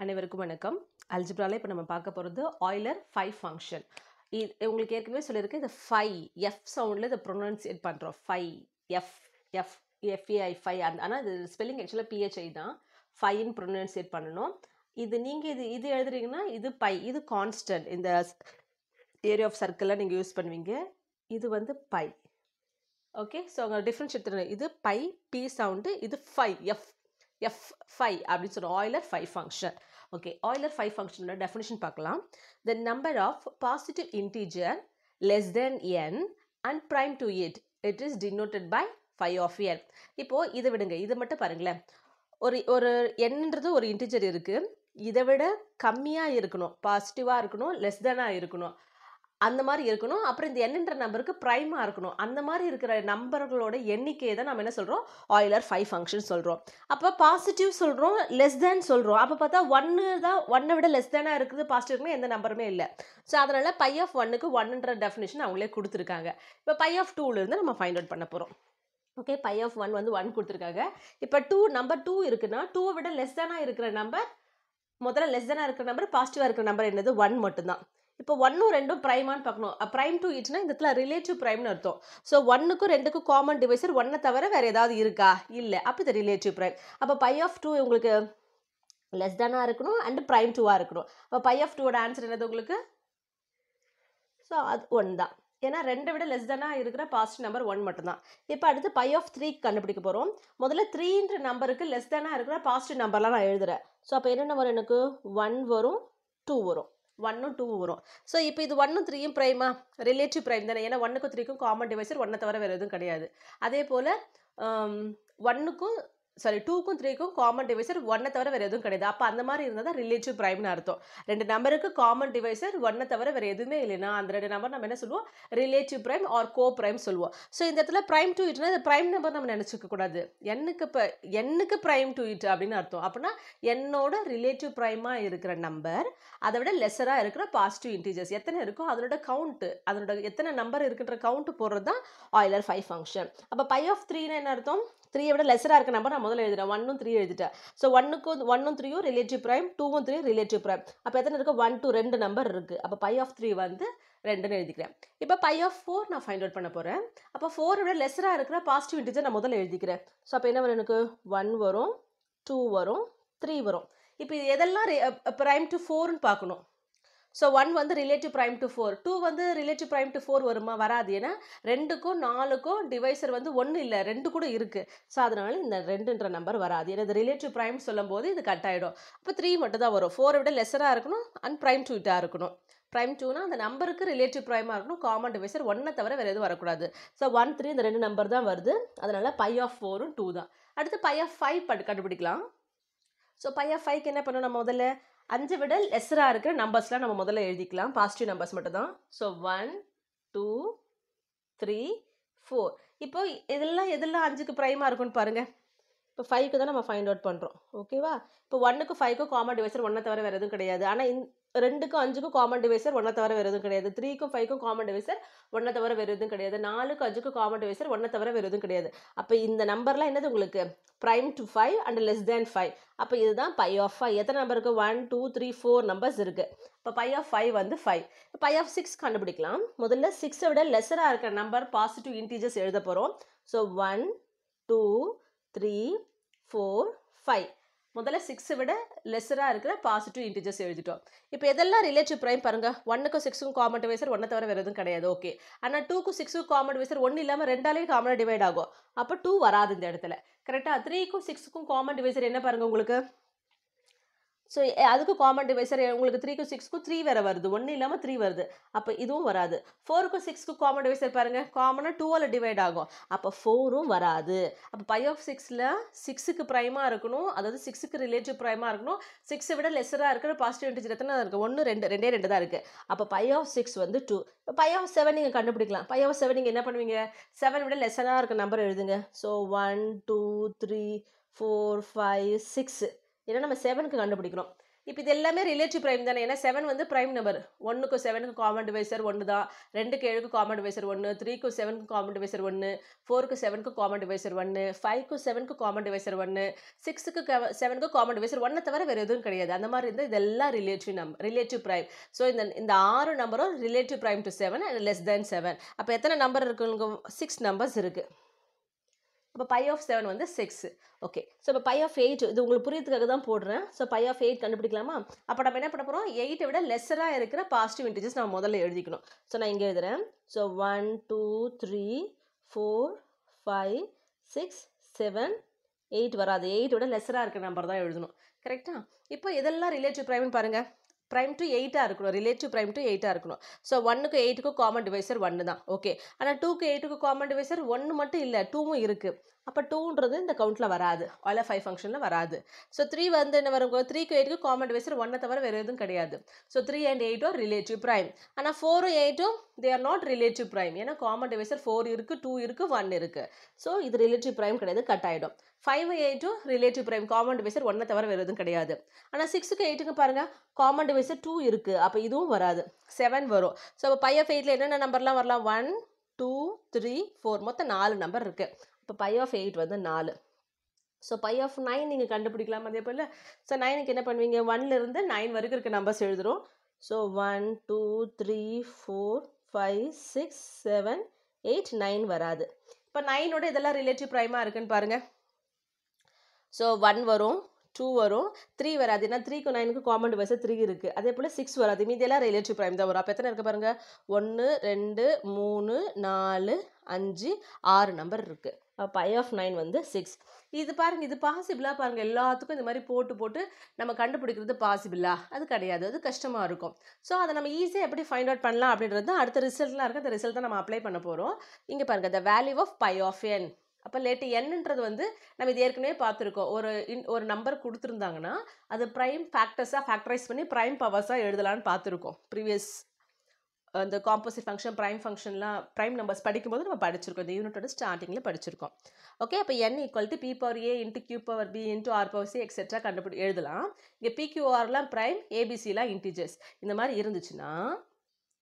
அனைவருக்கும் வணக்கம். அல்ஜிப்ரால இப்போ நம்ம பார்க்க போகிறது ஆயிலர் ஃபைவ் ஃபங்க்ஷன் இது உங்களுக்கு ஏற்கனவே சொல்லியிருக்கு இது ஃபைவ் எஃப் சவுண்டில் இதை ப்ரொனன்சியேட் பண்ணுறோம் phi F F F A I phi அந்த ஆனால் இது ஸ்பெல்லிங் ஆக்சுவலாக பிஹெச்ஐ தான். ஃபைன்னு ப்ரொனன்சியேட் பண்ணணும். இது நீங்கள் இது இது எழுதுறீங்கன்னா இது பை இது கான்ஸ்டன்ட் இந்த ஏரியா ஆஃப் சர்க்கிளில் நீங்கள் யூஸ் பண்ணுவீங்க. இது வந்து பை ஓகே ஸோ அவங்க டிஃப்ரென்ஷியேட் தெரியணும் இது பை பி சவுண்டு இது ஃபைவ் எஃப் எஃப் ஃபைவ் அப்படின்னு சொல்கிறோம் Euler phi function okay Euler phi ஃபங்க்ஷனோட definition பார்க்கலாம். The number of positive integer less than N and prime to it it is denoted by phi of N இப்போது இதை விடுங்க. இதை மட்டும் பாருங்களேன். ஒரு ஒரு என்ன்றது ஒரு இன்டீஜர் இருக்குது இதை விட கம்மியாக இருக்கணும். பாசிட்டிவாக இருக்கணும். லெஸ் தெனாக இருக்கணும். அந்த மாதிரி இருக்கணும். அப்புறம் இந்த எண்ணுன்ற நம்பருக்கு ப்ரைமாக இருக்கணும். அந்த மாதிரி இருக்கிற நம்பர்களோட எண்ணிக்கையை தான் நம்ம என்ன சொல்கிறோம் ஆயிலர் ஃபைவ் ஃபங்க்ஷன் சொல்கிறோம் அப்போ பாசிட்டிவ் சொல்கிறோம் லெஸ் தேன் சொல்கிறோம் அப்போ பார்த்தா ஒன்று தான் ஒன்னை விட லெஸ் தேனாக இருக்குது. பாசிட்டிவ் எந்த நம்பருமே இல்லை. ஸோ அதனால் பை ஆஃப் ஒன்னுக்கு ஒன்னுன்ற டெஃபினேஷன் அவங்களே கொடுத்துருக்காங்க. இப்போ பை ஆஃப் டூலேருந்து நம்ம ஃபைண்ட் அவுட் பண்ண போகிறோம் ஓகே பை ஆஃப் ஒன் வந்து ஒன் கொடுத்துருக்காங்க. இப்போ டூ நம்பர் டூ இருக்குன்னா டூவை விட லெஸ் தேனாக இருக்கிற நம்பர் முதல்ல லெஸ் தேனாக இருக்கிற நம்பர் பாசிட்டிவாக இருக்கிற நம்பர் என்னது? ஒன் மட்டும்தான். இப்போ ஒன்னும் ரெண்டும் ப்ரைமான்னு பார்க்கணும். ப்ரைம் டூ இட்னா இந்த இடத்துல ரிலேட்டிவ் ப்ரைம்னு அர்த்தம். ஸோ ஒன்னுக்கும் ரெண்டுக்கும் காமன் டிவைசர் ஒன்னை தவிர வேறு ஏதாவது இருக்கா? இல்லை. அப்போ இது ரிலேட்டிவ் ப்ரைம் அப்போ பை ஆஃப் டூ உங்களுக்கு லெஸ் தானாக இருக்கணும் அண்டு ப்ரைம் டூவாக இருக்கணும். அப்போ பை ஆஃப் டூவோட ஆன்சர் என்னது உங்களுக்கு? ஸோ அது ஒன் தான் ஏன்னா ரெண்டை விட லெஸ் தானாக இருக்கிற பாசிட்டிவ் நம்பர் ஒன் மட்டும்தான். இப்போ அடுத்து பை ஆஃப் த்ரீ கண்டுபிடிக்க போகிறோம் முதல்ல த்ரீன்ற நம்பருக்கு லெஸ் தானாக இருக்கிற பாசிட்டிவ் நம்பர்லாம் நான் எழுதுறேன். ஸோ அப்போ என்னென்ன வரும் எனக்கு? ஒன் வரும் டூ வரும். ஒன்னும் டூ வரும். ஸோ இப்போ இது ஒன்னும் த்ரீயும் ப்ரைமா ரிலேட்டிவ் ப்ரைம் தானே? ஏன்னா ஒன்னுக்கும் த்ரீக்கும் காமன் டிவைசர் ஒன்றை தவிர வேறு எதுவும் கிடையாது. அதே போல் ஒன்னுக்கும் um, சாரி டூக்கும் த்ரீக்கும் காமன் டிவைசர் ஒன்னை தவிர வேறு எதுவும் கிடையாது. அப்போ அந்த மாதிரி இருந்தால் தான் ரிலேட்டிவ் ப்ரைம்னு அர்த்தம். ரெண்டு நம்பருக்கு காமன் டிவைசர் ஒன்னை தவிர வேறு எதுவுமே இல்லைன்னா அந்த ரெண்டு நம்பர் நம்ம என்ன சொல்லுவோம்? Relative prime or go prime சொல்லுவோம். ஸோ இந்த இடத்துல ப்ரைம் டூ இட்னா இந்த ப்ரைம் நம்பர் நம்ம நினச்சிக்க கூடாது. எண்ணுக்கு இப்போ எண்ணுக்கு ப்ரைம் டூ இட் அப்படின்னு அர்த்தம். அப்படின்னா என்னோட ரிலேட்டிவ் ப்ரைமாக இருக்கிற நம்பர் அதை விட லெஸராக இருக்கிற பாசிட்டிவ் இன்டீஜர்ஸ் எத்தனை இருக்கோ அதனோட கவுண்ட்டு அதனோட எத்தனை நம்பர் இருக்குன்ற கவுண்ட் போடுறது தான் ஆயிலர் ஃபைவ் ஃபங்க்ஷன் அப்போ பை ஆஃப் த்ரீனா என்ன அர்த்தம்? த்ரீயை விட லெஸராக இருக்க நம்பர் நான் முதல்ல எழுதுறேன். ஒன்னும் த்ரீ எழுதிட்டேன். ஸோ ஒன்னுக்கும் ஒன்னும் த்ரீயும் ரிலேட்டிவ் ப்ரைம் டூவும் த்ரீ ரிலேட்டிவ் ப்ரைம் அப்போ எத்தனை இருக்குது ஒன் டூ ரெண்டு நம்பர் இருக்குது அப்போ பை ஆஃப் த்ரீ வந்து ரெண்டுன்னு எழுதிக்கிறேன். இப்போ பை ஆஃப் ஃபோர் நான் ஃபைண்ட் அவுட் பண்ண போகிறேன் அப்போ ஃபோரை விட லெஸராக இருக்கிற பாசிட்டிவ் இன்டிஜர் நான் முதல்ல எழுதிக்கிறேன். ஸோ அப்போ என்ன வரும் எனக்கு? ஒன் வரும் டூ வரும் த்ரீ வரும். இப்போ இது எதெல்லாம் ப்ரைம் டு ஃபோர்னு பார்க்கணும். ஸோ ஒன் வந்து relative prime to four two வந்து ரிலேட்டிவ் ப்ரைம் டு ஃபோர் வருமா? வராது. ஏன்னா ரெண்டுக்கும் நாலுக்கும் டிவைசர் வந்து ஒன்று இல்லை. ரெண்டு கூட இருக்குது ஸோ அதனால இந்த ரெண்டுன்ற நம்பர் வராது. ஏன்னா இது ரிலேட்டிவ் ப்ரைம் சொல்லும்போது இது கட் ஆகிடும் அப்போ த்ரீ மட்டும் தான் வரும். ஃபோரை விட லெஸராக இருக்கணும் அண்ட் ப்ரைம் டூட்டாக இருக்கணும். ப்ரைம் டூனா அந்த நம்பருக்கு ரிலேட்டிவ் ப்ரைமாக இருக்கணும். காமன் டிவைசர் ஒன்றை தவிர வேறு எதுவும் வரக்கூடாது. ஸோ ஒன் த்ரீ இந்த ரெண்டு நம்பர் தான் வருது. அதனால் பை ஆஃப் ஃபோரும் டூ தான். அடுத்து பை ஆஃப் ஃபைவ் பட் கண்டுபிடிக்கலாம். ஸோ பை ஆஃப் ஃபைவ்க்கு என்ன பண்ணணும் நம்ம முதல்ல? அஞ்சு விட லெஸராக இருக்கிற நம்பர்ஸ்லாம் நம்ம முதல்ல எழுதிக்கலாம். பாசிட்டிவ் நம்பர்ஸ் மட்டும்தான். So one two three four இப்போ இதெல்லாம் எதெல்லாம் அஞ்சுக்கு ப்ரைமாக இருக்குன்னு பாருங்கள் இப்போ ஃபைவ்க்கு தான் நம்ம ஃபைண்ட் அவுட் பண்ணுறோம் ஓகேவா இப்போ ஒன்னுக்கு ஃபைவ்க்கு காமன் டிவைசர் ஒன்றை தவிர வேறு எதுவும் கிடையாது. ஆனால் இந் ரெண்டுக்கும் அஞ்சுக்கும் காமன் டிவைசர் ஒன்றை தவிர வேறு எதுவும் கிடையாது. த்ரீக்கும் ஃபைவ்க்கும் காமன் டிவைசர் ஒன்றை தவிர வேறு எதுவும் கிடையாது. நாலுக்கு அஞ்சுக்கும் காமன் டிவைசர் ஒன்றை தவிர வேறு எதுவும் கிடையாது. அப்போ இந்த நம்பர்லாம் என்னது உங்களுக்கு? Prime to five and less than five அப்போ இதுதான் பை ஆஃப் ஃபைவ் எத்தனை நம்பர் இருக்குது one two three four numbers இருக்குது இப்போ பை ஆஃப் ஃபைவ் வந்து ஃபைவ் இப்போ பை ஆஃப் சிக்ஸ் கண்டுபிடிக்கலாம். முதல்ல சிக்ஸை விட லெஸராக இருக்கிற நம்பர் பாசிட்டிவ் இன்டீஜர்ஸ் எழுத போகிறோம் so one two three four five முதல்ல சிக்ஸை விட லெஸராக இருக்கிற பாசிட்டிவ் இன்டிஜர்ஸ் எழுதிட்டோம். இப்போ எதெல்லாம் ரிலேட்டிவ் ப்ரைம் பாருங்கள் ஒன்னுக்கும் சிக்ஸுக்கும் காமன் டிவைசர் ஒன்றை தவிர வேறு எதுவும் கிடையாது. ஓகே ஆனால் டூக்கும் சிக்ஸுக்கும் காமன் டிவைசர் ஒன்று இல்லாமல் ரெண்டாலேயும் காமனாக டிவைட் ஆகும். அப்போ டூ வராது இந்த இடத்துல. கரெக்டாக த்ரீக்கும் சிக்ஸுக்கும் காமன் டிவைசர் என்ன பாருங்கள் உங்களுக்கு? ஸோ அதுக்கு காமன் டிவைசர் உங்களுக்கு த்ரீக்கும் சிக்ஸ்க்கும் த்ரீ வேறு வருது. ஒன்று இல்லாமல் த்ரீ வருது. அப்போ இதுவும் வராது. ஃபோருக்கும் சிக்ஸ்க்கும் காமன் டிவைசர் பாருங்கள் காமனாக டூவில் டிவைட் ஆகும். அப்போ ஃபோரும் வராது. அப்போ பை ஆஃப் சிக்ஸில் சிக்ஸுக்கு ப்ரைமாக இருக்கணும். அதாவது சிக்ஸுக்கு ரிலேட்டிவ் ப்ரைமாக இருக்கணும். சிக்ஸை விட லெஸராக இருக்கிற பாசிட்டிவ் இன்டிஜர் எத்தனை இருக்குது ஒன்று ரெண்டு ரெண்டே ரெண்டு தான் இருக்குது அப்போ பை ஆஃப் சிக்ஸ் வந்து டூ இப்போ பை ஆஃப் செவன் நீங்கள் கண்டுபிடிக்கலாம். பை ஆஃப் செவன் நீங்கள் என்ன பண்ணுவீங்க? செவன் விட லெஸனாக இருக்க நம்பர் எழுதுங்க. So one two three four five six ஏன்னா நம்ம செவனுக்கு கண்டுபிடிக்கிறோம் இப்போ இது எல்லாமே ரிலேட்டிவ் ப்ரைம் தானே. ஏன்னா செவன் வந்து ப்ரைம் நம்பர் ஒன்றுக்கும் செவனுக்கு காமன் டிவைசர் ஒன்று தான் ரெண்டுக்கு ஏழுக்கு காமன் டிவைசர் ஒன்று த்ரீக்கு செவனுக்கு காமன் டிவைசர் ஒன்று ஃபோருக்கு செவனுக்கு காமன் டிவைசர் ஒன்று ஃபைவ்க்கு செவனுக்கு காமன் டிவைசர் ஒன்று சிக்ஸுக்கு செவனுக்கு காமன் டிவைசர் ஒன்றை தவிர வேறு எதுவும் கிடையாது. அந்த மாதிரி இருந்தால் இதெல்லாம் relative number relative prime so இந்த இந்த ஆறு நம்பரும் relative prime to seven and less than seven அப்போ எத்தனை நம்பர் இருக்குங்க? சிக்ஸ் நம்பர்ஸ் இருக்குது இப்போ பை ஆஃப் செவன் வந்து சிக்ஸ் ஓகே ஸோ இப்போ பை ஆஃப் எயிட் இது உங்களுக்கு புரியறதுக்காக தான் போடுறேன். ஸோ பை ஆஃப் எயிட் கண்டுபிடிக்கலாமா? அப்போ நம்ம என்ன பண்ண போகிறோம் எயிட்டை விட லெஸ்ஸராக இருக்கிற பாசிட்டிவ் இன்டிஜர்ஸ் நம்ம முதல்ல எழுதிக்கணும். ஸோ நான் இங்கே எழுதுறேன். So one two three four five six seven eight வராது. எயிட்டோட லெஸராக லெஸ்ஸராக இருக்கிற நம்பர் தான் எழுதணும். கரெக்டாக இப்போ இதெல்லாம் ரிலேட்டிவ் ப்ரைம்னு பாருங்கள் ப்ரைம் டு எயிட்டாக இருக்கணும். ரிலேட்டிவ் ப்ரைம் டு எயிட்டாக இருக்கணும். ஸோ ஒன்னுக்கு எயிட்டுக்கு காமன் டிவைசர் ஒன்று தான். ஓகே ஆனால் டூக்கு எயிட்டுக்கு காமன் டிவைசர் ஒன்று மட்டும் இல்லை. டூவும் இருக்குது அப்போ டூன்றது இந்த கவுண்ட்டில் வராது. ஆல் ஃபைவ் ஃபங்க்ஷனில் வராது. ஸோ த்ரீ வந்து என்ன வரும்? த்ரீக்கு எயிட்டுக்கு காமன் டிவைசர் ஒன்றை தவிர வேறு எதுவும் கிடையாது. ஸோ த்ரீ அண்ட் எயிட்டும் ரிலேட்டிவ் ப்ரைம் ஆனால் ஃபோரும் எயிட்டும் they are not relative prime ஏன்னா காமன் டிவைசர் ஃபோர் இருக்குது டூ இருக்குது ஒன் இருக்குது ஸோ இது ரிலேட்டிவ் ப்ரைம் கிடையாது. கட் ஆகிடும் ஃபைவ் எயிட்டும் ரிலேட்டிவ் ப்ரைம் காமன் டிவைசர் ஒன்றை தவிர வேறு எதுவும் கிடையாது. ஆனால் சிக்ஸுக்கு எயிட்டுக்கு பாருங்கள் காமன் டிவைசர் டூ இருக்குது அப்போ இதுவும் வராது. செவன் வரும். ஸோ அப்போ பை ஆஃப் எயிட்டில் என்னென்ன நம்பர்லாம் வரலாம்? ஒன் டூ த்ரீ ஃபோர் மொத்தம் நாலு நம்பர் இருக்குது இப்போ பை ஆஃப் எயிட் வந்து நாலு. ஸோ பை ஆஃப் நைன் நீங்கள் கண்டுபிடிக்கலாம். அதே போல் ஸோ நைனுக்கு என்ன பண்ணுவீங்க? ஒன்லேருந்து நைன் வரைக்கும் இருக்க நம்பர்ஸ் எழுதுகிறோம் so one two three four five six seven eight nine வராது. இப்போ நைனோட இதெல்லாம் ரிலேட்டிவ் ப்ரைமாக இருக்குன்னு பாருங்கள் ஸோ ஒன் வரும் டூ வரும் த்ரீ வராது. ஏன்னா த்ரீக்கு நைனுக்கு காமன் டிவைஸர் த்ரீ இருக்குது அதே போல் சிக்ஸ் வராது. மீதியெல்லாம் ரிலேட்டிவ் ப்ரைம் தான் வரும். அப்போ எத்தனை இருக்குது பாருங்கள் ஒன்று ரெண்டு மூணு நாலு அஞ்சு ஆறு நம்பர் இருக்குது பை ஆஃப் நைன் வந்து சிக்ஸ் இது பாருங்கள் இது பாசிபிளாக பாருங்கள் எல்லாத்துக்கும் இந்த மாதிரி போட்டு போட்டு நம்ம கண்டுபிடிக்கிறது பாசிபிளா அது கிடையாது. அது கஷ்டமாக இருக்கும். ஸோ அதை நம்ம ஈஸியாக எப்படி ஃபைண்ட் அவுட் பண்ணலாம் அப்படின்றது அடுத்த ரிசல்ட்லாம் இருக்குது அந்த ரிசல்ட் தான் நம்ம அப்ளை பண்ண போகிறோம் இங்கே பாருங்கள் the value of phi of N அப்போ லேட்டு என்னன்றது வந்து நம்ம இது ஏற்கனவே பார்த்துருக்கோம். ஒரு இன் ஒரு நம்பர் கொடுத்துருந்தாங்கன்னா அது ப்ரைம் ஃபேக்டர்ஸாக ஃபேக்டரைஸ் பண்ணி ப்ரைம் பவர்ஸாக எழுதலான்னு பார்த்துருக்கோம். ப்ரீவியஸ் அந்த காம்போசிட் ஃபங்க்ஷன் ப்ரைம் ஃபங்க்ஷன்லாம் ப்ரைம் நம்பர்ஸ் படிக்கும்போது நம்ம படிச்சிருக்கோம். இந்த யூனிட்டோட ஸ்டார்டிங்கில் படிச்சிருக்கோம். ஓகே அப்போ N equal to P power A into Q power B into R power C etcetera கண்டுபிடி எழுதலாம். இங்கே பிக்யூஆர்லாம் ப்ரைம் ஏபிசிலாம் இன்டிஜர்ஸ் இந்த மாதிரி இருந்துச்சுன்னா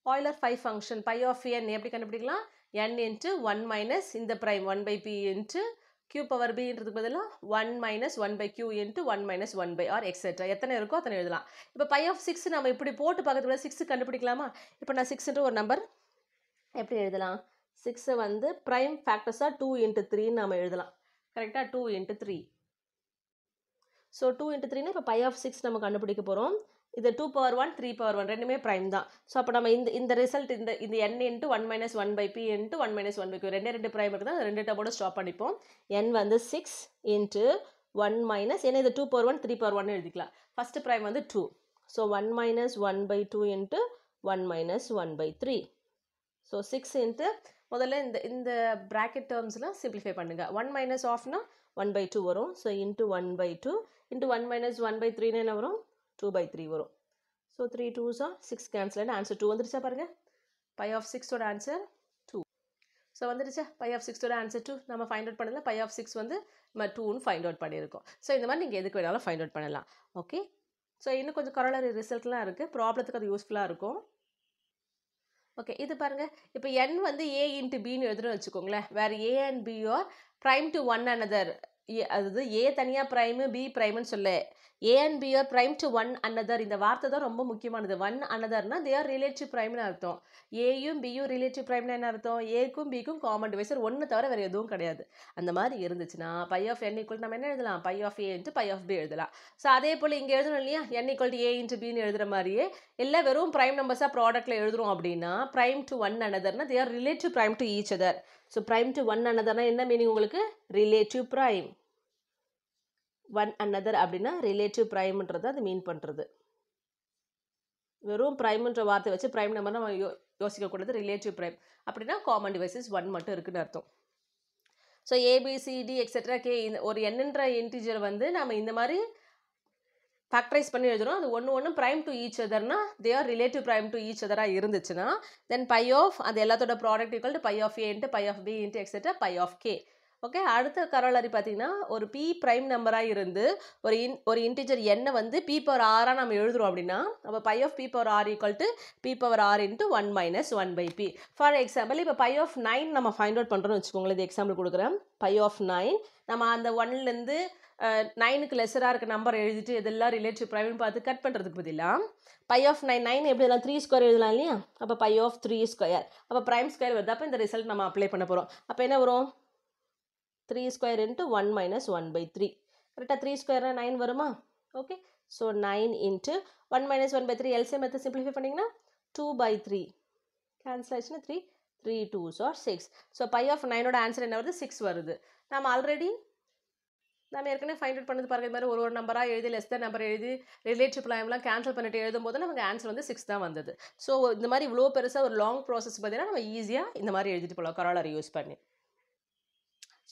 Euler phi function phi of N எப்படி கண்டுபிடிக்கலாம்? N இன்ட்டு ஒன் மைனஸ் இந்த prime one by P into Q power பின்றதுக்கு பதிலாக one minus one by Q into one minus one by R etcetera எத்தனை இருக்கோ அத்தனை எழுதலாம். இப்போ பை ஆஃப் சிக்ஸ் நம்ம இப்படி போட்டு பக்கத்துல சிக்ஸு கண்டுபிடிக்கலாமா? இப்போ நான் சிக்ஸ்ன்ற ஒரு நம்பர் எப்படி எழுதலாம்? சிக்ஸை வந்து ப்ரைம் ஃபேக்டர்ஸாக டூ இன்ட்டு த்ரீன்னு நம்ம எழுதலாம். கரெக்டாக two into three so two into த்ரீனா இப்போ பை ஆஃப் சிக்ஸ் நம்ம கண்டுபிடிக்க போகிறோம் இது two power one three power one ரெண்டுமே ப்ரைம் தான். ஸோ அப்போ நம்ம இந்த இந்த ரிசல்ட் இந்த இந்த N into one minus one by P into one minus one by Q ரெண்டே ரெண்டு ப்ரைம் இருக்குது? அந்த ரெண்டு டப்போட ஸ்டாப் பண்ணிப்போம். என் வந்து சிக்ஸ் இன்ட்டு ஒன் மைனஸ் ஏன்னா இது two power one three power one எழுதிக்கலாம். ஃபஸ்ட்டு ப்ரைம் வந்து two so one minus one by two into one minus one by three so six into முதல்ல இந்த இந்த ப்ராக்கெட் டேர்ம்ஸ்லாம் சிம்பிளிஃபை பண்ணுங்கள் ஒன் மைனஸ் ஆஃப்னா ஒன் பை டூ வரும். So into one by two into one minus one by த்ரீன்னு என்ன வரும்? டூ பை த்ரீ வரும். ஸோ த்ரீ டூஸா சிக்ஸ் கேன்சல் ஆன்சர் டூ வந்துருச்சா பாருங்கள் பை ஆஃப் சிக்ஸோட ஆன்சர் டூ ஸோ வந்துருச்சா? பை ஆஃப் சிக்ஸோட ஆன்சர் டூ நம்ம ஃபைண்ட் அவுட் பண்ணல. பை ஆஃப் சிக்ஸ் வந்து நம்ம டூன்னு ஃபைண்ட் அவுட் பண்ணியிருக்கோம். ஸோ இந்த மாதிரி நீங்கள் எதுக்கு வேணாலும் ஃபைண்ட் அவுட் பண்ணலாம். ஓகே ஸோ இன்னும் கொஞ்சம் கொரலரி ரிசல்ட்லாம் இருக்குது ப்ராப்ளத்துக்கு அது யூஸ்ஃபுல்லாக இருக்கும். ஓகே இது பாருங்கள் இப்போ என் வந்து ஏ இன்ட்டு பின்னு எழுதுன்னு வச்சுக்கோங்களேன். வேறு A and B are prime to one another அதாவது ஏ தனியாக ப்ரைமு பி ப்ரைம்னு சொல்ல. A and B are prime to one another இந்த வார்த்தை தான் ரொம்ப முக்கியமானது. ஒன் அனதர்னா தே ஆர் ரிலேட்டிவ் ப்ரைம்னு அர்த்தம். ஏயும் பியும் ரிலேட்டிவ் ப்ரைம்னு என்ன அர்த்தம்? ஏக்கும் பிக்கும் காமன் டிவைசர் ஒன்று தவிர வேறு எதுவும் கிடையாது. அந்த மாதிரி இருந்துச்சுன்னா பை ஆஃப் என் ஈக்குவல் நம்ம என்ன எழுதலாம்? Phi of A into phi of B எழுதலாம். ஸோ அதே போல் இங்கே எழுதணும் இல்லையா? N equal to A into பின்னு எழுதுகிற மாதிரியே எல்லா வெறும் ப்ரைம் நம்பர்ஸாக ப்ராடக்ட்டில் எழுதுறோம் அப்படின்னா prime to one அனதர்னா they are relative prime to each other so prime to one அனதர்னா என்ன மீனிங் உங்களுக்கு? ரிலேட்டிவ் ப்ரைம் ஒன் அன்னதர் அப்படின்னா ரிலேட்டிவ் ப்ரைம்ன்றது அது மீன் பண்ணுறது வெறும் ப்ரைம்ன்ற வார்த்தை வச்சு ப்ரைம் நம்பர் நம்ம யோ யோசிக்கக்கூடாது ரிலேட்டிவ் ப்ரைம் அப்படின்னா காமன் டிவைசஸ் ஒன் மட்டும் இருக்குன்னு அர்த்தம். ஸோ ஏபிசிடி எக்ஸெட்ரா கே இந்த ஒரு என்னன்ற இன்டிஜர் வந்து நம்ம இந்த மாதிரி ஃபேக்டரைஸ் பண்ணி எழுதுறோம். அது ஒன்று ஒன்று prime to each அதர்னா they are relative prime to each அதராக இருந்துச்சுன்னா தென் பை ஆஃப் அது எல்லாத்தோட product equal to phi of A into phi of B into etcetera phi of K okay? அடுத்த கரோலரி பார்த்தீங்கன்னா ஒரு பி ப்ரைம் நம்பராக இருந்து ஒரு இன் ஒரு இன்டிஜர் எண்ணை வந்து பி பவர் ஆராக நம்ம எழுதுறோம் அப்படின்னா அப்போ phi of P power R equal to P power R into one minus one by P for example இப்போ பை ஆஃப் நைன் நம்ம ஃபைண்ட் அவுட் பண்ணுறோம்னு வச்சுக்கோங்களேன் இது எக்ஸாம்பிள் கொடுக்குறேன். பை ஆஃப் நைன் நம்ம அந்த ஒன்லேருந்து நைனுக்கு லெஸராக இருக்க நம்பர் எழுதிட்டு இதெல்லாம் ரிலேட்டிவ் ப்ரைம்னு பார்த்து கட் பண்ணுறதுக்கு பதிலாக பை ஆஃப் நைன் நைன் எப்படி எல்லாம் த்ரீ ஸ்கொயர் எழுதலாம் இல்லையா? அப்போ பை ஆஃப் த்ரீ ஸ்கொயர் அப்போ ப்ரைம் ஸ்கொயர் வருது. அப்போ இந்த ரிசல்ட் நம்ம அப்ளை பண்ண போகிறோம் அப்போ என்ன வரும்? Three square into one minus one by three கரெக்டாக த்ரீ ஸ்கொயர்னால் நைன் வருமா? Okay so nine into one minus one by three LCM எடுத்து சிம்பிளிஃபை பண்ணிங்கன்னா டூ பை த்ரீ கேன்சல் ஆச்சுன்னா three three twos are six so phi of நைனோட answer என்ன வருது? Six வருது. நம்ம ஆல்ரெடி நம்ம ஏற்கனவே ஃபைண்ட் அவுட் பண்ணது பாருங்க இது மாதிரி ஒரு ஒரு நம்பராக எழுதி லெஸ் தான் நம்பர் எழுதி ரிலேட்டிவ் ப்ளாம்லாம் கேன்சல் பண்ணிட்டு எழுதும் போது நமக்கு ஆன்சர் வந்து சிக்ஸ் தான் வந்தது. ஸோ இந்த மாதிரி இவ்வளோ பெருசாக ஒரு லாங் ப்ராசஸ் பார்த்தீங்கன்னா நம்ம ஈஸியாக இந்த மாதிரி எழுதிட்டு போகலாம் கரோலர் யூஸ் பண்ணி.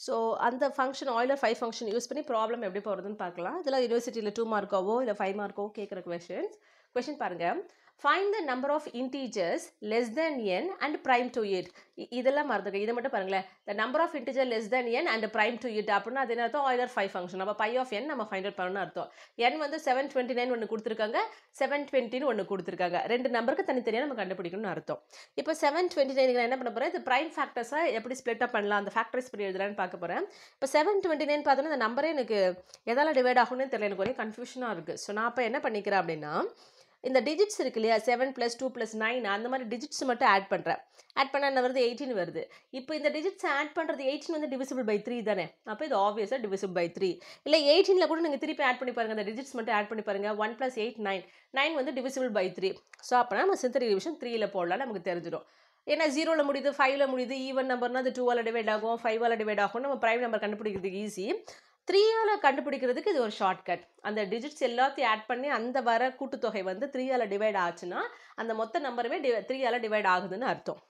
ஸோ அந்த function Euler phi function use பண்ணி ப்ராப்ளம் எப்படி போகிறதுன்னு பார்க்கலாம். இதில் யூனிவர்சிட்டியில் டூ மார்க்காவோ இல்லை ஃபைவ் மார்க்கோ கேட்குற கொஷின்ஸ் கொஷின் பாருங்கள் find the number of integers less than N and prime to it இதெல்லாம் மறந்துங்க இதை மட்டும் பாருங்களேன். The number of integer less than N and prime to it அப்படின்னா அது என்ன அர்த்தம்? ஆயிலர் ஃபைவ் ஃபங்க்ஷன் அப்போ பை ஆஃப் என் நம்ம ஃபைண்ட் அவுட் பண்ணணும்னு அர்த்தம். என் வந்து செவன் டுவெண்ட்டி நைன் ஒன்று கொடுத்துருக்காங்க. செவன் டுவெண்ட்டின்னு ஒன்று கொடுத்துருக்காங்க. ரெண்டு நம்பருக்கு தனித்தனியாக நம்ம கண்டுபிடிக்கணும்னு அர்த்தம். இப்போ செவன் டுவெண்ட்டி நைன் என்ன பண்ண போகிறேன் இது ப்ரைம் ஃபேக்டர்ஸாக எப்படி ஸ்ப்ளிட் அப் பண்ணலாம்? அந்த ஃபேக்டர்ஸ் எப்படி எழுதலான்னு பார்க்க போகிறேன் இப்போ செவன் டுவெண்ட்டி நைன் பார்த்தோன்னா இந்த நம்பரே எனக்கு எதால் டிவைட் ஆகும்னு தெரியல. எனக்கு ஒரே கன்ஃபியூஷனாக இருக்குது ஸோ நான் அப்போ என்ன பண்ணிக்கிறேன் அப்படின்னா இந்த டிஜிட்ஸ் இருக்கு இல்லையா? Seven plus two plus nine அந்த மாதிரி டிஜிட்ஸ் மட்டும் ஆட் பண்ணுறேன் ஆட் பண்ண என்ன வருது? எயிட்டின் வருது. இப்போ இந்த டிஜிட்ஸ் ஆட் பண்ணுறது எயிட்டின் வந்து டிவிசிபிள் பை த்ரீ தானே? அப்போ இது ஆப்வியஸாக டிவிசிபிள் பை த்ரீ இல்லை எயிட்டீனில் கூட நீங்கள் திருப்பி ஆட் பண்ணி பாருங்கள் அந்த டிஜிட்ஸ் மட்டும் ஆட் பண்ணி பாருங்கள் one plus eight nine nine வந்து டிவிசிபிள் பை த்ரீ ஸோ அப்போனா நம்ம சிந்தரி டிவிஷன் த்ரீயில் போடலாம் நமக்கு தெரிஞ்சிடும். ஏன்னா ஜீரோவில் முடியுது ஃபைவ்ல முடியுது ஈவன் நம்பர்னா அது டூவால் டிவைட் ஆகும் ஃபைவால் டிவைட் ஆகும் நம்ம ப்ரைம் நம்பர் கண்டுபிடிக்கிறதுக்கு ஈஸி த்ரீயால் கண்டுபிடிக்கிறதுக்கு இது ஒரு ஷார்ட்கட் அந்த டிஜிட்ஸ் எல்லாத்தையும் ஆட் பண்ணி அந்த வர கூட்டுத்தொகை வந்து த்ரீயால் டிவைட் ஆச்சுன்னா அந்த மொத்த நம்பருமே டி த்ரீயால் டிவைட் ஆகுதுன்னு அர்த்தம்.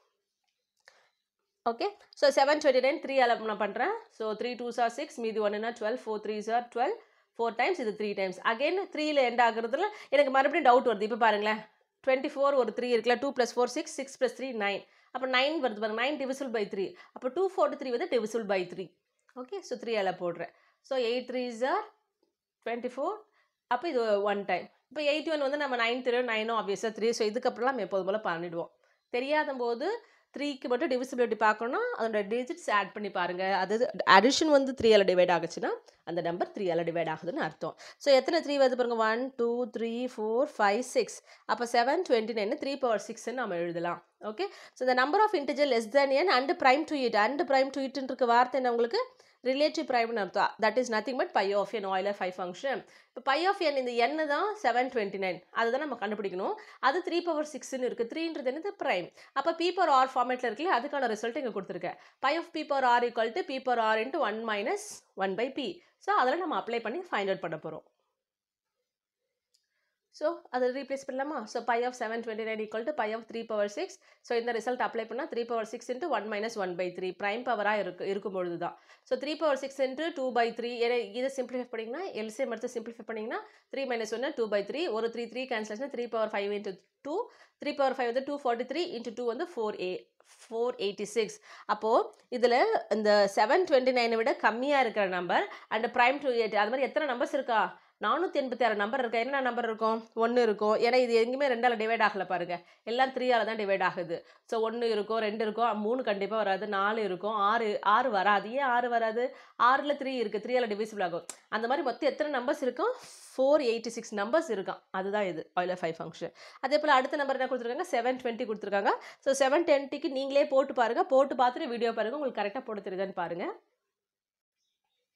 Okay so seven twenty nine த்ரீயால் நான் பண்ணுறேன் so three two sir six மீதி ஒன்றுனா twelve four three sir twelve four times இது த்ரீ டைம்ஸ் அகெயின் த்ரீயில் எண்ட் ஆகுறதுல எனக்கு மறுபடியும் டவுட் வருது. இப்போ பாருங்களேன். டுவெண்ட்டி ஃபோர் ஒரு த்ரீ இருக்குல்ல. Two plus four six six plus three nine அப்போ நைன் வருது பாருங்க. நைன் டிவிசல் பை த்ரீ அப்போ டூ ஃபோர்ட்டி த்ரீ வந்து divisible by three okay so three போடுறேன். So eight three jar twenty four அப்போ இது ஒன் டைம் இப்போ எயிட்டி ஒன் வந்து நம்ம நைன் த்ரீ நைனோ ஆப்வியஸாக த்ரீ ஸோ இதுக்கப்புறம் நம்ம எப்போதும் போல் பண்ணிடுவோம். தெரியாத போது த்ரீக்கு மட்டும் டிவிசிபிலிட்டி பார்க்கணும் அதோட டிஜிட்ஸ் ஆட் பண்ணி பாருங்கள் அது அடிஷன் வந்து த்ரீயால் டிவைட் ஆகுச்சுன்னா அந்த நம்பர் த்ரீயால் டிவைட் ஆகுதுன்னு அர்த்தம். ஸோ எத்தனை த்ரீ வருது பாருங்கள் one two three four five six அப்போ seven twenty nine three power சிக்ஸ்ன்னு நம்ம எழுதலாம். ஓகே ஸோ இந்த number of integer less than N and prime to it and prime to இட்ன்ற வார்த்தை என்ன உங்களுக்கு? ரிலேட்டிவ் ப்ரைம்னு அர்த்தம். That is nothing but phi of N Euler phi function இப்போ phi of என் இந்த எண்ணு தான் செவன் டுவெண்ட்டி நைன் அதுதான் நம்ம கண்டுபிடிக்கணும். அது த்ரீ பவர் சிக்ஸ்னு இருக்குது த்ரீன்றது என்னது? ப்ரைம் அப்போ பி பவர் ஆர் ஃபார்மேட்டில் இருக்குல்ல அதுக்கான ரிசல்ட் இங்கே கொடுத்துருக்கேன். Phi of p power r equal to p power r into one minus one by p so அதில் நம்ம அப்ளை பண்ணி ஃபைண்ட் அவுட் பண்ண போகிறோம் ஸோ அதை ரீப்ளேஸ் பண்ணலாமா? So phi of seven twenty nine equal to phi of three power six so இந்த result apply பண்ணால் three power six into one minus one by three prime பவராக இருக்கு இருக்கும் பொழுது தான் so three power six into two by three இதை simplify பண்ணிங்கன்னா LCM எடுத்து சிம்பிளிஃபை பண்ணிங்கன்னா த்ரீ மைனஸ் ஒன்று டூ பை த்ரீ ஒரு three three cancellation three power five into two three power five வந்து two forty three into two வந்து four ஏ four eighty six அப்போது இதில் இந்த செவன் டுவெண்ட்டி நைனை விட கம்மியாக இருக்கிற number and prime two eight அது மாதிரி எத்தனை நம்பர்ஸ் இருக்கா? நானூற்றி எண்பத்தி ஆறு நம்பர் இருக்கா? என்ன நம்பர் இருக்கும்? ஒன்று இருக்கும். ஏன்னா இது எங்கேயுமே ரெண்டால் டிவைட் ஆகலை பாருங்கள் எல்லாம் த்ரீயால் தான் டிவைட் ஆகுது. ஸோ ஒன்று இருக்கும் ரெண்டு இருக்கும் மூணு கண்டிப்பாக வராது. நாலு இருக்கும் ஆறு ஆறு வராது. ஏன் ஆறு வராது? ஆறில் த்ரீ இருக்குது த்ரீயால் டிவிசிபிள் ஆகும். அந்த மாதிரி மொத்தம் எத்தனை நம்பர்ஸ் இருக்கும் ஃபோர் எயிட்டி சிக்ஸ் நம்பர்ஸ் இருக்கான் அதுதான் இது. ஆயில் ஃபைவ் ஃபங்க்ஷன் அதே போல் அடுத்த நம்பர் என்ன கொடுத்துருக்காங்க? செவன் டுவெண்ட்டி கொடுத்துருக்காங்க. ஸோ செவன் டுவெண்ட்டிக்கு நீங்களே போட்டு பாருங்கள் போட்டு பார்த்துட்டு வீடியோ பாருங்கள் உங்களுக்கு கரெக்டாக போட்டு தெரியுதான்னு பாருங்கள்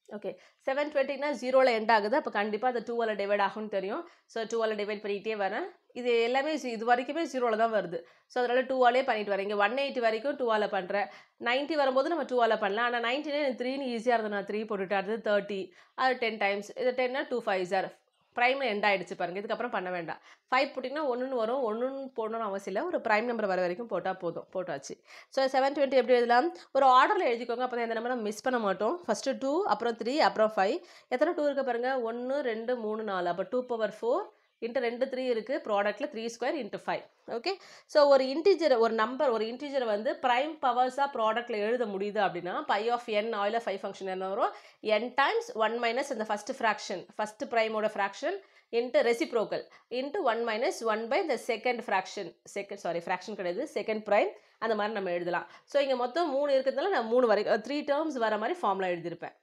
ஓகே செவன் டுவெண்ட்டினா ஜீரோவில் எண்ட் ஆகுது. அப்போ கண்டிப்பாக அது டூவில் டிவைட் ஆகும்னு தெரியும். ஸோ டூவில் டிவைட் பண்ணிகிட்டே வரேன். இது எல்லாமே இது வரைக்குமே ஜீரோவில் தான் வருது. ஸோ அதனால் டூவாலே பண்ணிட்டு வரேன். இங்கே ஒன் எயிட்டி வரைக்கும் டூவால் பண்ணுறேன் நைன்ட்டி வரும்போது நம்ம டூவால் பண்ணலாம். ஆனால் நைன்ட்டினே எனக்கு த்ரீன்னு ஈஸியாக இருந்தது நான் த்ரீ போட்டுட்டு அடுத்து தேர்ட்டி அது டென் டைம்ஸ் இது டென்னா டூ ஃபைவ் சார் ப்ரைமில் எண்ட் ஆகிடுச்சு பாருங்கள் இதுக்கப்புறம் பண்ண வேண்டாம். ஃபைவ் போட்டிங்கன்னா ஒன்றுன்னு வரும். ஒன்றுன்னு போடணும்னு அவசியம் இல்லை. ஒரு ப்ரைம் நம்பர் வர வரைக்கும் போட்டால் போதும். போட்டாச்சு. ஸோ செவன் டுவெண்ட்டி எப்படி எழுதலாம்? ஒரு ஆர்டரில் எழுதிக்கோங்க. அப்போ தான் இந்த நம்பர் மிஸ் பண்ண மாட்டோம். ஃபஸ்ட்டு டூ அப்புறம் த்ரீ அப்புறம் ஃபைவ் எத்தனை டூ இருக்க பாருங்கள் ஒன்று ரெண்டு மூணு நாலு. அப்போ டூ பவர் ஃபோர் இன்ட்டு ரெண்டு த்ரீ இருக்குது ப்ராடக்ட்டில் three square into five okay so ஒரு இன்டிஜர் ஒரு நம்பர் ஒரு இன்டிஜரை வந்து ப்ரைம் பவர்ஸாக ப்ராடக்ட்டில் எழுத முடியுது அப்படின்னா phi of N oil five function என்ன வரும்? என் டைம்ஸ் ஒன் மைனஸ் இந்த first fraction first ப்ரைமோட fraction into reciprocal into one minus one by இந்த second fraction second sorry fraction கிடையாது செகண்ட் ப்ரைம் அந்த மாதிரி நம்ம எழுதலாம். ஸோ இங்கே மொத்தம் மூணு இருக்கிறதுனால நான் மூணு வரைக்கும் த்ரீ டேர்ம்ஸ் வர மாதிரி ஃபார்முலா எழுதியிருப்பேன்.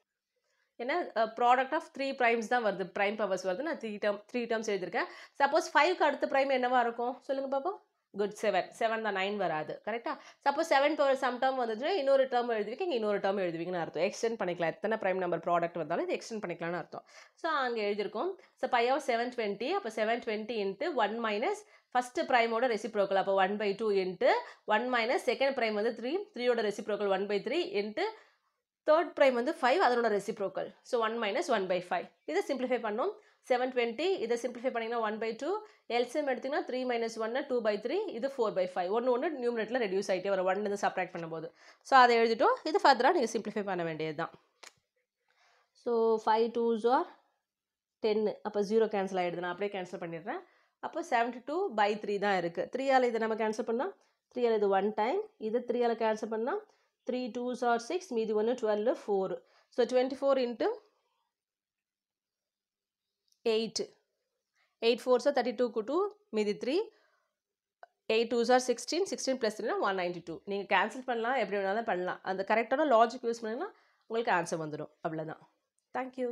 ஏன்னா ப்ராடக்ட் ஆஃப் த்ரீ ப்ரைம்ஸ் தான் வருது. ப்ரைம் பவர்ஸ் வருது. நான் த்ரீ டேர்ம் த்ரீ டேர்ம்ஸ் எழுதியிருக்கேன். சப்போஸ் ஃபைவ்க்கு அடுத்த ப்ரைம் என்னவா இருக்கும்? சொல்லுங்கள் பாப்போம். குட் செவன் செவன் தான் நைன் வராது. கரெக்டாக suppose seven power some term வந்துச்சுன்னா இன்னொரு டேர்ம் எழுதுவீங்க இங்கே இன்னொரு டேர்ம் எழுதுவீங்கன்னு அர்த்தம். எக்ஸ்டெண்ட் பண்ணிக்கலாம். எத்தனை ப்ரைம் நம்பர் ப்ராடக்ட் வந்தாலும் இது எக்ஸ்டெண்ட் பண்ணிக்கலாம்னு அர்த்தம். ஸோ அங்கே எழுதியிருக்கோம். ஸோ பை செவன் டுவெண்ட்டி அப்போ seven twenty into one minus first ப்ரைமோட reciprocal அப்போ one by two into one minus second prime வந்து த்ரீ த்ரீயோட reciprocal one by three into third prime வந்து ஃபைவ் அதனோட reciprocal so one minus one by five இதை simplify பண்ணோம். Seven twenty இதை simplify பண்ணிங்கன்னா one by two LCM எடுத்திங்கன்னா three minus ஒன்று டூ பை த்ரீ இது ஃபோர் பை ஃபைவ் ஒன்று ஒன்று நியூமினேட்டில் ரெடியூஸ் ஆகிட்டே வரும். ஒன் இது சப்ராக்ட் பண்ணும்போது. ஸோ அதை எழுதிட்டோம். இது ஃபர்தராக நீங்கள் சிம்பிளிஃபை பண்ண வேண்டியது தான் ஸோ ஃபைவ் டூஸ் ஆர் டென்னு அப்போ ஜீரோ கேன்சல் ஆகிடுது நான் அப்படியே கேன்சல் பண்ணிடுறேன். அப்போ செவன்ட்டி டூ பை த்ரீ தான் இருக்குது த்ரீயால் இதை நம்ம கேன்சல் பண்ணால் த்ரீயால் இது ஒன் டைம் இது த்ரீயால் கேன்சல் பண்ணால் த்ரீ டூஸ் ஆர் சிக்ஸ் மீதி ஒன்று twelve four so twenty four into eight eight sir thirty டூக்கு டூ மீதி three eight two sir sixteen sixteen plus த்ரீனா one ninety two நீங்கள் கேன்சல் பண்ணலாம் எப்படி வேணாலும் பண்ணலாம். அந்த கரெக்டான லாஜிக் யூஸ் பண்ணிங்கன்னா உங்களுக்கு ஆன்சர் வந்துடும் அவ்வளோதான் தேங்க்யூ